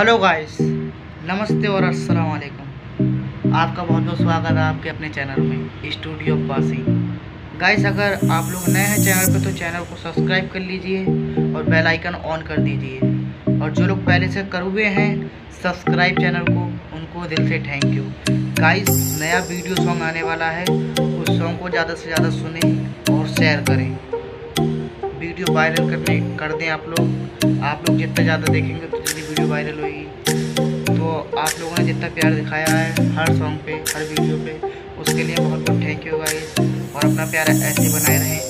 Hello guys, नमस्ते और अस्सलाम वालेकुम। आपका बहुत बहुत स्वागत है आपके अपने चैनल में, स्टूडियो बासी। गाइस, अगर आप लोग नए हैं चैनल पर तो चैनल को सब्सक्राइब कर लीजिए और बेल आइकन ऑन कर दीजिए। और जो लोग पहले से कर हुए हैं, सब्सक्राइब चैनल को, उनको दिल से थैंक यू गाइस, नया वीडियो सॉन्ग आने वाला है, उस सॉन्ग को ज़्यादा से ज़्यादा सुने और शेयर करें। वीडियो वायरल करने, कर दें आप लोग। आप लोग जितना ज़्यादा देखेंगे तो वीडियो वायरल हुई। तो आप लोगों ने जितना प्यार दिखाया है हर सॉन्ग पे, हर वीडियो पे, उसके लिए बहुत बहुत थैंक यू गाइस और अपना प्यार ऐसे बनाए रहें।